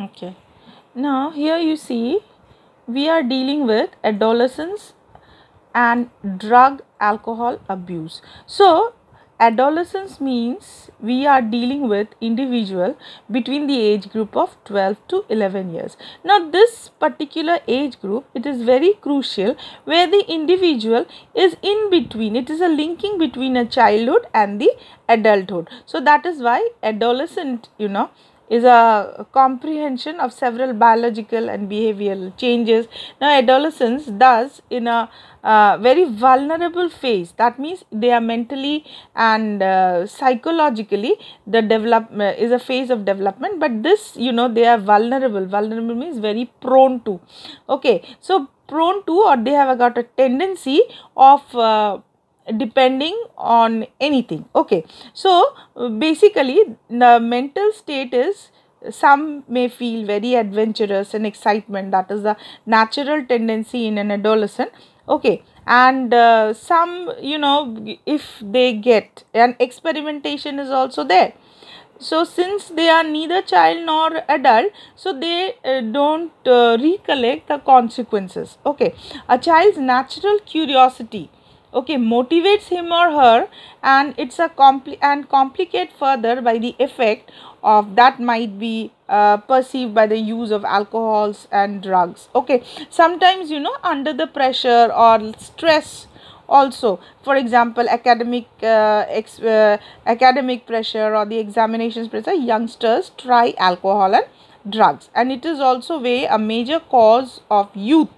Okay. Now here you see we are dealing with adolescence and drug alcohol abuse. So adolescence means we are dealing with individual between the age group of 12 to 11 years now this particular age group it is very crucial where the individual is in between it is a linking between a childhood and the adulthood so that is why adolescent you know is a comprehension of several biological and behavioral changes. Now, adolescence does in a uh, very vulnerable phase. That means they are mentally and uh, psychologically the development is a phase of development. But this, you know, they are vulnerable. Vulnerable means very prone to. Okay, so prone to or they have got a tendency of uh, depending on anything. Okay. So basically the mental state is some may feel very adventurous and excitement. That is the natural tendency in an adolescent. Okay. And uh, some you know if they get an experimentation is also there. So since they are neither child nor adult so they uh, don't uh, recollect the consequences. Okay. A child's natural curiosity okay motivates him or her and it's a compli and complicate further by the effect of that might be uh, perceived by the use of alcohols and drugs. Okay sometimes you know under the pressure or stress also. For example academic uh, ex, uh, academic pressure or the examinations pressure youngsters try alcohol and drugs. And it is also way a major cause of youth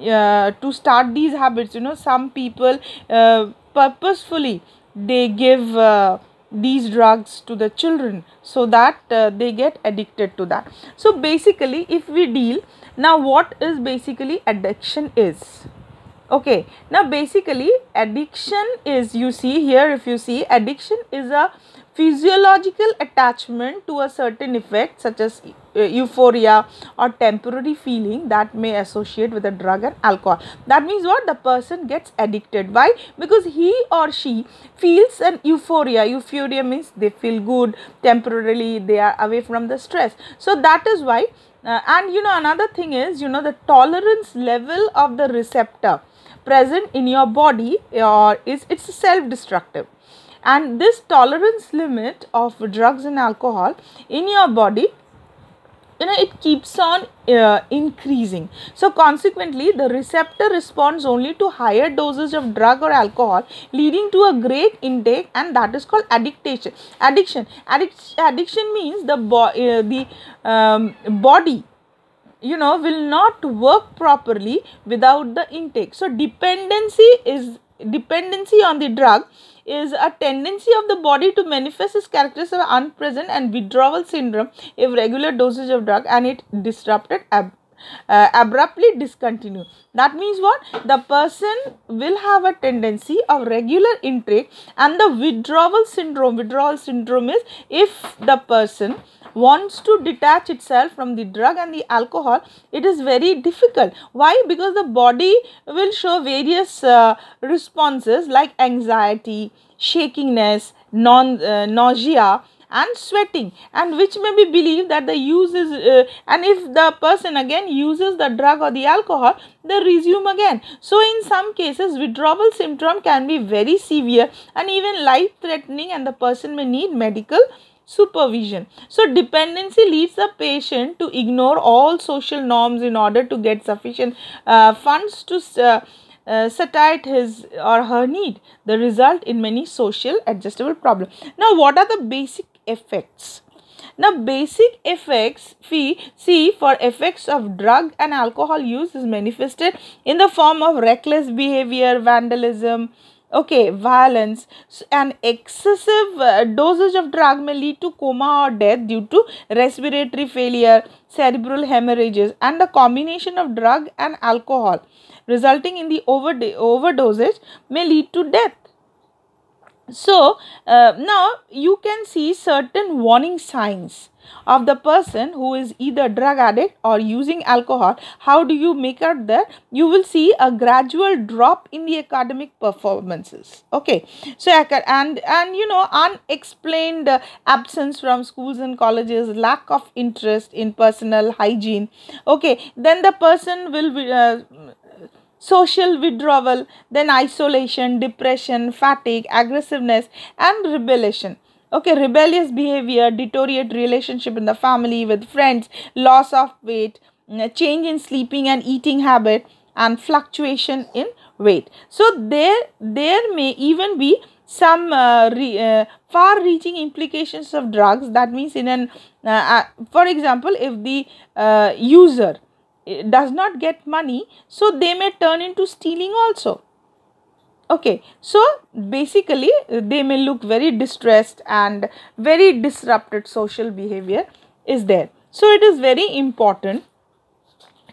uh, to start these habits you know some people uh, purposefully they give uh, these drugs to the children so that uh, they get addicted to that. So basically if we deal now what is basically addiction is? Okay now basically addiction is you see here if you see addiction is a physiological attachment to a certain effect such as euphoria or temporary feeling that may associate with a drug and alcohol. That means what? The person gets addicted. Why? Because he or she feels an euphoria. Euphoria means they feel good. Temporarily they are away from the stress. So that is why uh, and you know another thing is you know the tolerance level of the receptor present in your body or is it's self destructive and this tolerance limit of drugs and alcohol in your body you know it keeps on uh, increasing. So consequently the receptor responds only to higher doses of drug or alcohol leading to a great intake and that is called addiction addiction. Addic addiction means the bo uh, the um, body you know will not work properly without the intake. So dependency is dependency on the drug is a tendency of the body to manifest its characteristics of unpresent and withdrawal syndrome if regular dosage of drug and it disrupted ab uh, abruptly discontinue. That means what? The person will have a tendency of regular intake and the withdrawal syndrome. Withdrawal syndrome is if the person wants to detach itself from the drug and the alcohol, it is very difficult. Why? Because the body will show various uh, responses like anxiety, shakiness, non, uh, nausea, and sweating and which may be believed that the use is uh, and if the person again uses the drug or the alcohol they resume again so in some cases withdrawal syndrome can be very severe and even life threatening and the person may need medical supervision. So, dependency leads the patient to ignore all social norms in order to get sufficient uh, funds to uh, uh, satiate his or her need. The result in many social adjustable problems. Now, what are the basic effects? Now, basic effects, see for effects of drug and alcohol use is manifested in the form of reckless behavior, vandalism, okay violence and excessive uh, dosage of drug may lead to coma or death due to respiratory failure cerebral hemorrhages and the combination of drug and alcohol resulting in the overdosage may lead to death so uh, now you can see certain warning signs of the person who is either drug addict or using alcohol. How do you make out that? You will see a gradual drop in the academic performances. Okay. So and and you know unexplained absence from schools and colleges lack of interest in personal hygiene. Okay. Then the person will be, uh, social withdrawal, then isolation, depression, fatigue, aggressiveness, and rebellion. Okay rebellious behavior deteriorate relationship in the family with friends loss of weight change in sleeping and eating habit and fluctuation in weight. So there there may even be some uh, re, uh, far reaching implications of drugs. That means in an uh, uh for example if the uh, user does not get money so they may turn into stealing also. Okay so basically they may look very distressed and very disrupted social behavior is there. So it is very important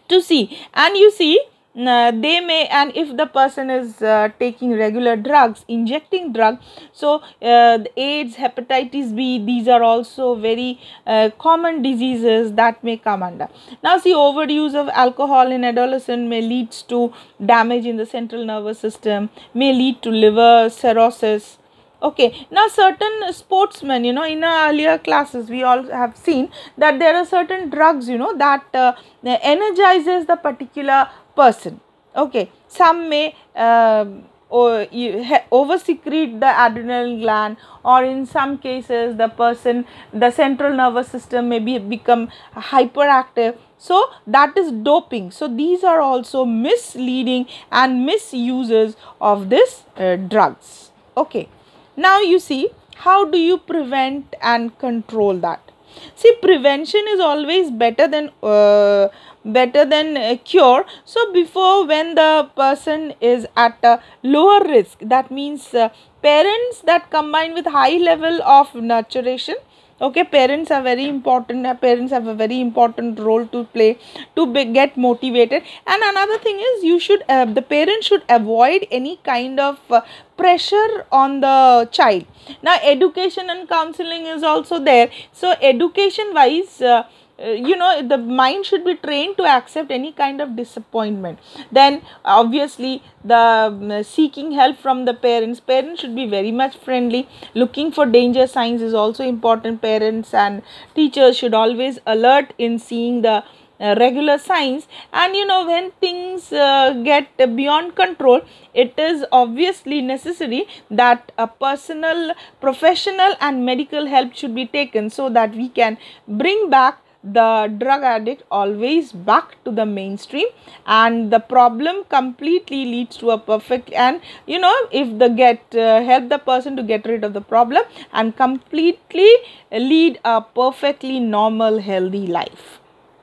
to see. And you see they may and if the person is uh, taking regular drugs injecting drug so uh, aids hepatitis b these are also very uh, common diseases that may come under. Now see overuse of alcohol in adolescent may leads to damage in the central nervous system may lead to liver cirrhosis. Okay now certain sportsmen you know in our earlier classes we all have seen that there are certain drugs you know that uh, energizes the particular person. Okay. Some may uh, over secrete the adrenal gland or in some cases the person the central nervous system may be become hyperactive. So that is doping. So these are also misleading and misuses of this uh, drugs. Okay. Now you see how do you prevent and control that see prevention is always better than uh, better than a cure. So before when the person is at a lower risk that means uh, parents that combine with high level of nurturation okay parents are very important uh, parents have a very important role to play to be, get motivated. And another thing is you should uh, the parents should avoid any kind of uh, pressure on the child. Now education and counseling is also there. So education wise uh, you know the mind should be trained to accept any kind of disappointment. Then obviously the um, seeking help from the parents. Parents should be very much friendly. Looking for danger signs is also important. Parents and teachers should always alert in seeing the uh, regular signs. And you know when things uh, get beyond control it is obviously necessary that a personal professional and medical help should be taken so that we can bring back the drug addict always back to the mainstream and the problem completely leads to a perfect and you know if the get uh, help the person to get rid of the problem and completely lead a perfectly normal healthy life